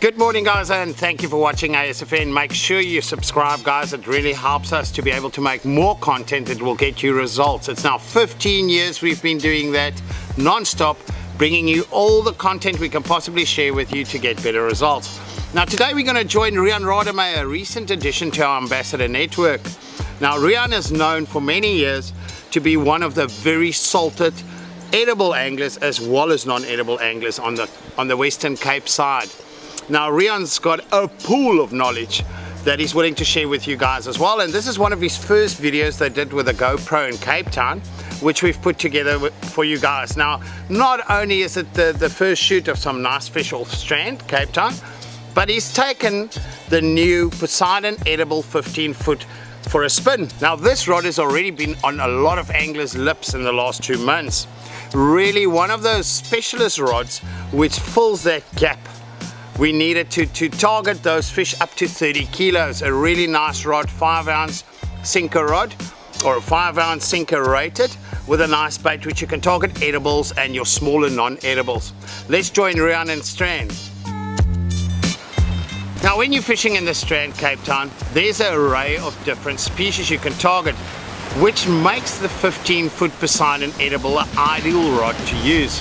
Good morning guys and thank you for watching ASFN. Make sure you subscribe guys, it really helps us to be able to make more content that will get you results. It's now 15 years we've been doing that non-stop, bringing you all the content we can possibly share with you to get better results. Now today we're going to join Rian Rademacher, a recent addition to our ambassador network. Now Rian is known for many years to be one of the very salted edible anglers as well as non-edible anglers on the on the Western Cape side. Now Rian's got a pool of knowledge that he's willing to share with you guys as well and this is one of his first videos they did with a GoPro in Cape Town which we've put together for you guys. Now not only is it the, the first shoot of some nice fish off strand, Cape Town, but he's taken the new Poseidon edible 15 foot for a spin. Now this rod has already been on a lot of anglers lips in the last two months. Really one of those specialist rods which fills that gap we needed to, to target those fish up to 30 kilos. A really nice rod, 5 ounce sinker rod or a 5 ounce sinker rated with a nice bait which you can target edibles and your smaller non-edibles. Let's join Rian and Strand. Now when you're fishing in the Strand Cape Town, there's an array of different species you can target which makes the 15 foot Poseidon edible an ideal rod to use.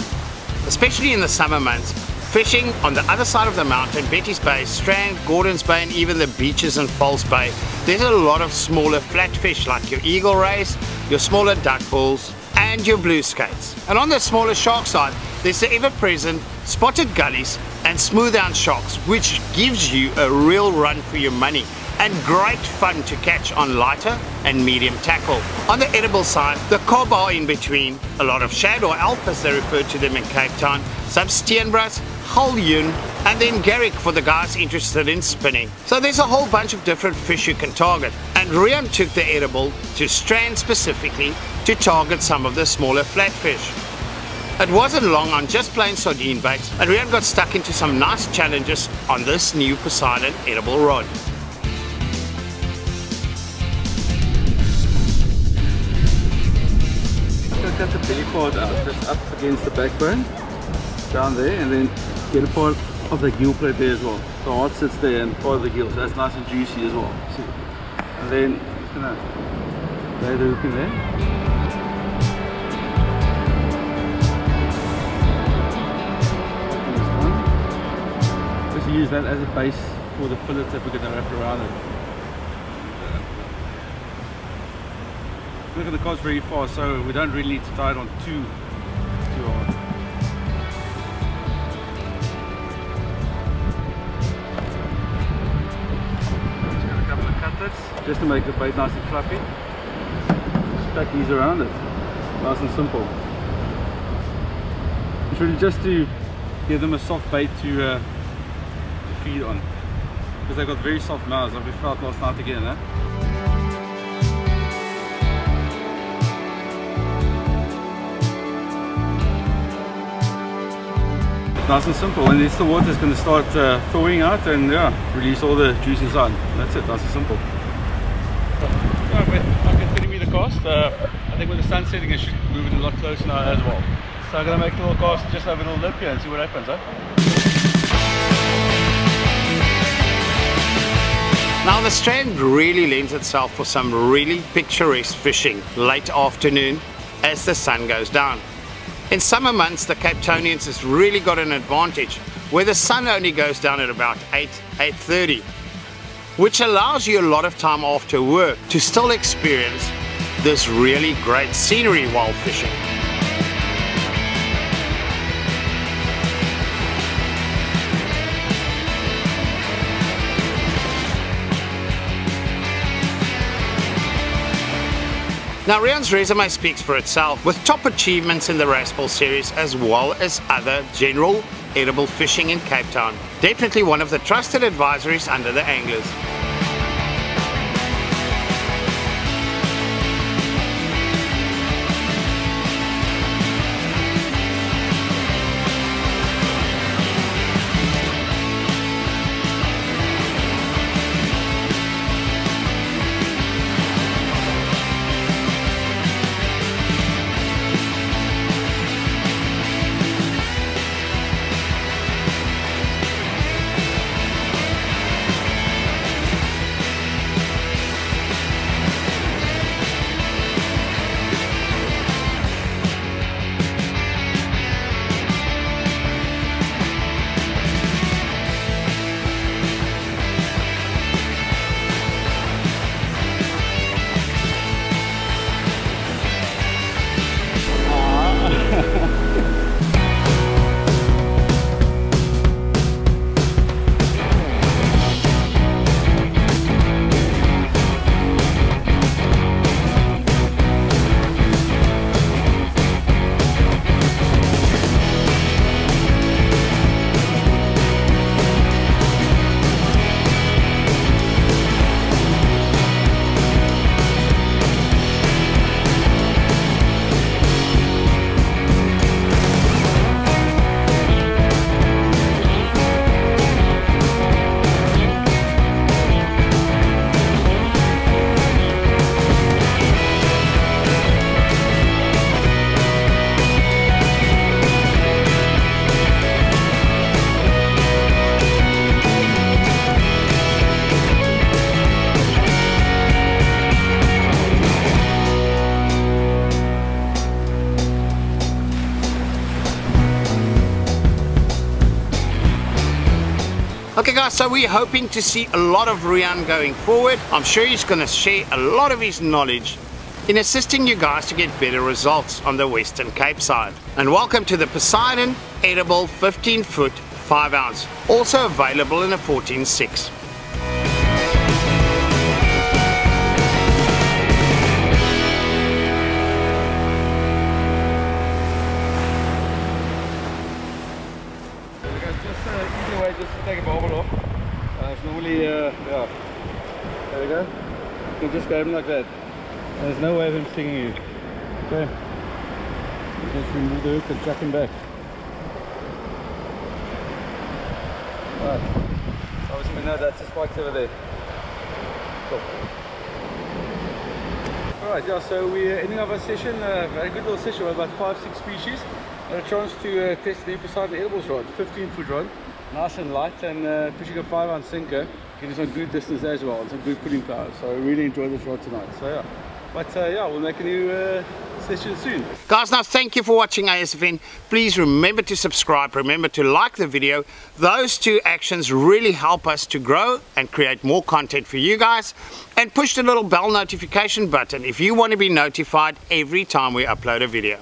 Especially in the summer months Fishing on the other side of the mountain, Betty's Bay, Strand, Gordon's Bay and even the beaches in False Bay, there's a lot of smaller flatfish like your eagle rays, your smaller duckbills and your blue skates. And on the smaller shark side, there's the ever-present spotted gullies and smoothhound sharks which gives you a real run for your money and great fun to catch on lighter and medium tackle. On the edible side, the cob are in between, a lot of shad or alphas they refer to them in Cape Town, some steenbras, galjoen, and then garrick for the guys interested in spinning. So there's a whole bunch of different fish you can target. And Rian took the edible to Strand specifically to target some of the smaller flatfish. It wasn't long on just plain sardine baits and Rian got stuck into some nice challenges on this new Poseidon edible rod. cut the belly just up against the backbone, down there, and then part of the gill plate there as well. The heart sits there and part of the gill, so that's nice and juicy as well. See? And then just gonna lay the hook in there. Just use that as a base for the fillets that we're going to wrap around it. look at the cost very fast so we don't really need to tie it on too just to make the bait nice and fluffy. Just pack these around it. Nice and simple. It's really just to give them a soft bait to uh, to feed on. Because they've got very soft mouths like we felt last night again eh? nice and simple and it's the water is going to start uh, thawing out and yeah release all the juice inside. That's it nice and simple I'm getting me the cast uh, I think with the sun setting it should move it a lot closer now as well so I'm going to make a little cast just over the lip here and see what happens huh? Now the strand really lends itself for some really picturesque fishing late afternoon as the sun goes down. In summer months, the Capetonians has really got an advantage where the sun only goes down at about 8, 8.30, which allows you a lot of time after work to still experience this really great scenery while fishing. Now Rian's resume speaks for itself with top achievements in the Raspel series as well as other general edible fishing in Cape Town. Definitely one of the trusted advisories under the anglers. Okay guys, so we're hoping to see a lot of Rian going forward. I'm sure he's going to share a lot of his knowledge in assisting you guys to get better results on the Western Cape side. And welcome to the Poseidon Edible 15 foot 5 ounce, also available in a 14.6. take a bobble off. Uh, it's normally, uh, yeah. There we go. You can just grab him like that. There's no way of him stinging you. Okay. Just remove the hook and chuck him back. Right. Obviously we know that's the spikes over there. Cool. Alright, yeah, so we're ending of our session, uh, very good little session with about five, six species. Had a chance to uh, test the Poseidon Edibles rod, 15 foot rod, nice and light and uh, a 5 ounce sinker, getting some good distance as well and some good pulling power. So I really enjoyed this rod tonight. So yeah, but uh, yeah, we'll make a new uh, session soon. Guys, now thank you for watching ASFN. Please remember to subscribe, remember to like the video. Those two actions really help us to grow and create more content for you guys. And push the little bell notification button if you want to be notified every time we upload a video.